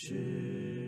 是。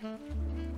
Mm-hmm.